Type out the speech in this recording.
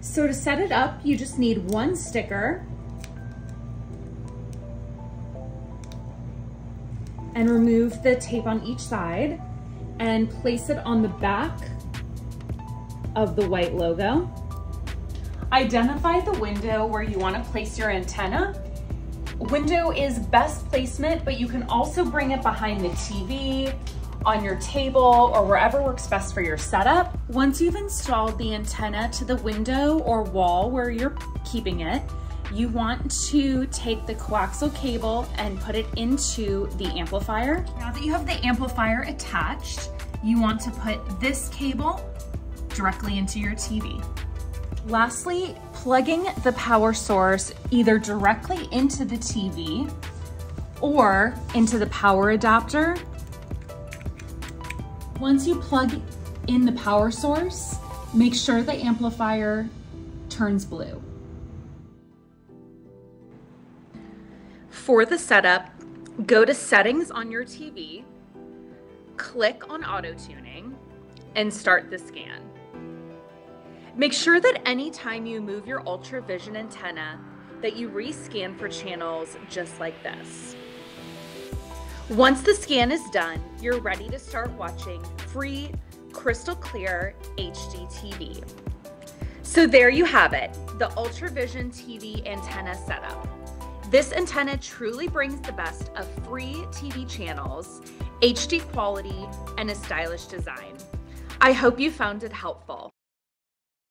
So to set it up, you just need one sticker and remove the tape on each side and place it on the back of the white logo. Identify the window where you wanna place your antenna. Window is best placement, but you can also bring it behind the TV, on your table, or wherever works best for your setup. Once you've installed the antenna to the window or wall where you're keeping it, you want to take the coaxial cable and put it into the amplifier. Now that you have the amplifier attached, you want to put this cable directly into your TV. Lastly, plugging the power source either directly into the TV or into the power adapter. Once you plug in the power source, make sure the amplifier turns blue. For the setup, go to settings on your TV, click on auto tuning, and start the scan. Make sure that anytime you move your ULTRAVIZION antenna, that you rescan for channels just like this. Once the scan is done, you're ready to start watching free, crystal clear HD TV. So there you have it, the ULTRAVIZION TV antenna setup. This antenna truly brings the best of free TV channels, HD quality, and a stylish design. I hope you found it helpful.